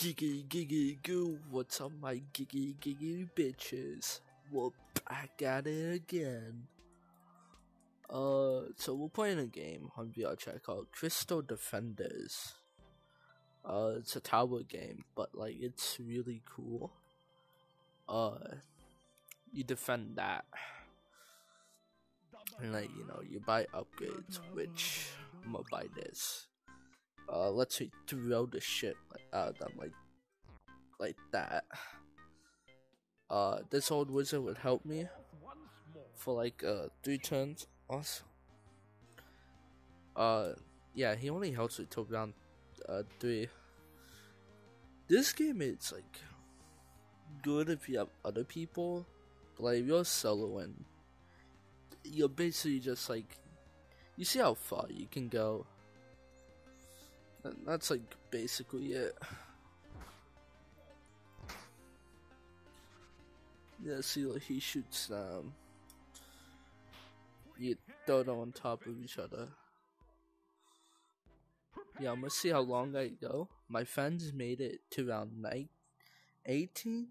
Giggity giggy goo, what's up my giggy giggy bitches? We're back at it again. Uh, so we're playing a game on VR chat called Crystal Defenders. Uh, it's a tower game, but like it's really cool. Uh, you defend that, and like you know you buy upgrades, which I'm gonna buy this. Uh, let's say throw the shit out them like like that. Uh, this old wizard would help me for like uh three turns. Also, uh, yeah, he only helps me till round uh three. This game is like good if you have other people, but like if you're soloing, you're basically just like you see how far you can go. That's like basically it. Yeah, see, like he shoots them. You throw them on top of each other. Yeah, I'm gonna see how long I go. My friends made it to round nine, 18,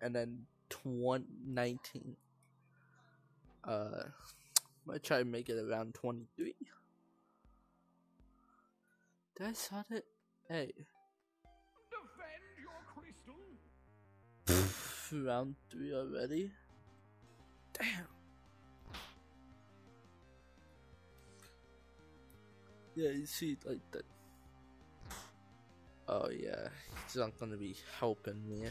and then 20, 19. Uh, I'm gonna try to make it around 23. Did I start it? Hey. Defend your crystal. round three already? Damn. Yeah, you see, like that. Oh yeah, he's not gonna be helping me.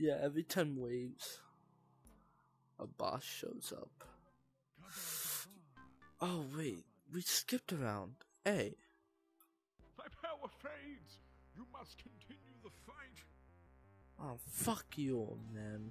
Yeah, every 10 waves, a boss shows up. Oh wait, we skipped around. Hey, My power fades. You must continue the fight. oh fuck you, old man.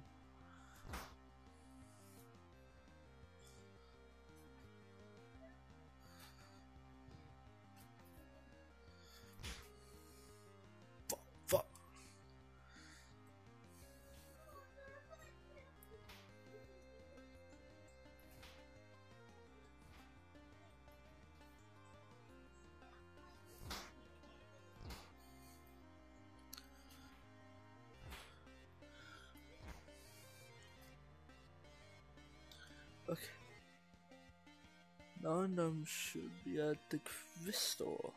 Okay. Them should be at the crystal.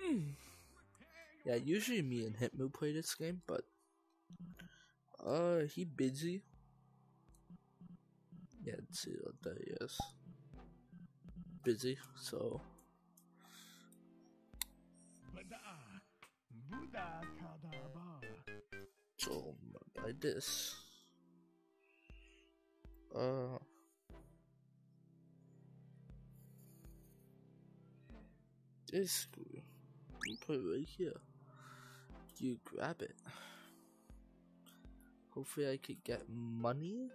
Hmm. Yeah, usually me and HipMoo play this game, but uh, he busy. Yeah, let's see what that is. Busy, so so by this. Uh. This screw. You put it right here. You grab it. Hopefully, I could get money.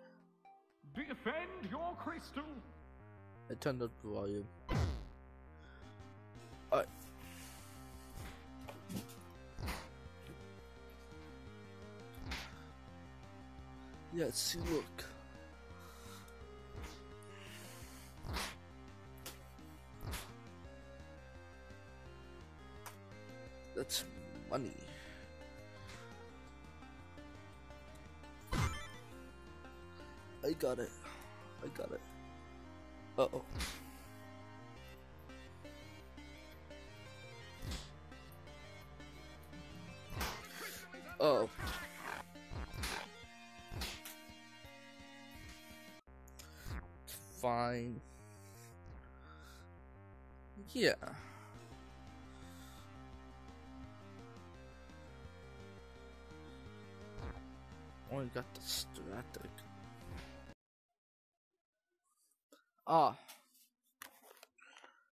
Defend your crystal. I turned up the volume. Alright. Yeah, see, look. That's money. I got it. I got it. Uh oh. Oh. Fine. Yeah. Only got the static. Ah.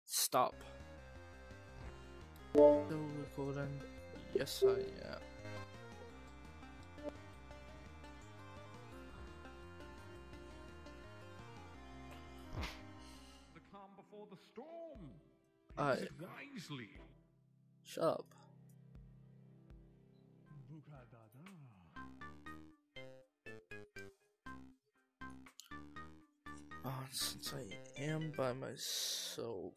Stop. Still recording? Yes, I am. The calm before the storm. It wisely. Shut up. Since I am by myself.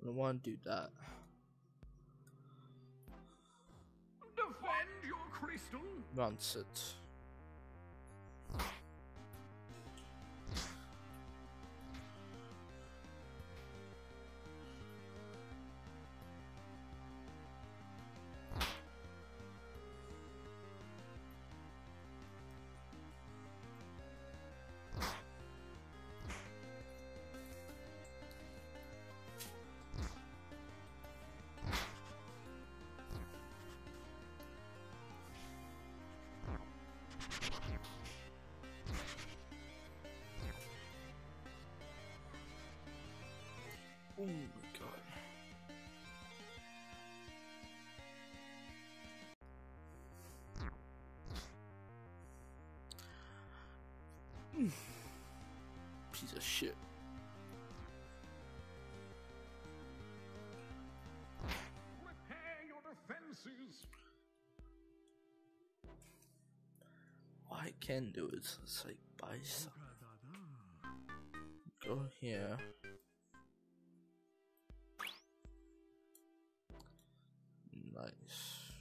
I don't want to do that. Defend your crystal. Nonsense. Oh my god. Piece of shit. Repair your defenses. I can do is it's like buy some. Go here. Nice.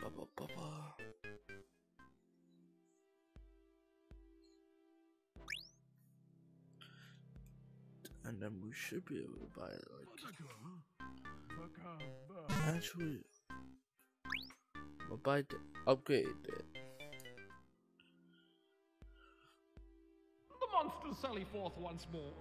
Ba ba ba. And then we should be able to buy like actually we'll buy the upgrade it. The monsters sally forth once more.